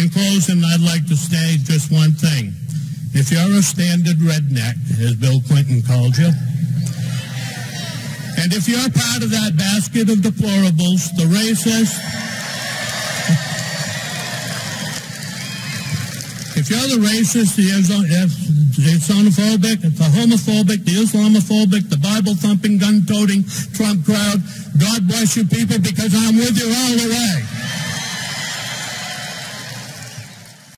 In closing, I'd like to say just one thing. If you're a standard redneck, as Bill Clinton called you, and if you're part of that basket of deplorables, the racist, if you're the racist, the xenophobic, the homophobic, the Islamophobic, the Bible-thumping, gun-toting Trump crowd, God bless you people because I'm with you all the way.